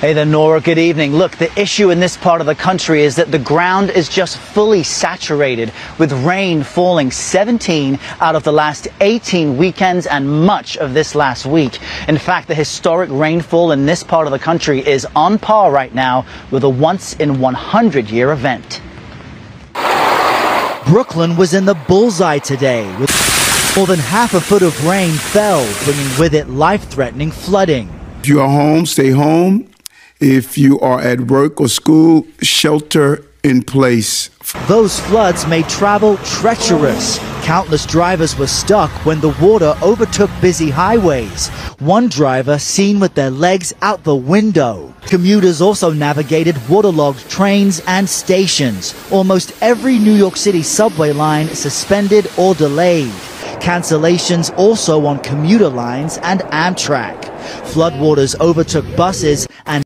Hey there, Nora. Good evening. Look, the issue in this part of the country is that the ground is just fully saturated with rain falling 17 out of the last 18 weekends and much of this last week. In fact, the historic rainfall in this part of the country is on par right now with a once in 100 year event. Brooklyn was in the bullseye today with more than half a foot of rain fell, bringing with it life threatening flooding. If you are home, stay home. If you are at work or school, shelter in place. Those floods made travel treacherous. Countless drivers were stuck when the water overtook busy highways. One driver seen with their legs out the window. Commuters also navigated waterlogged trains and stations. Almost every New York City subway line suspended or delayed. Cancellations also on commuter lines and Amtrak. Floodwaters overtook buses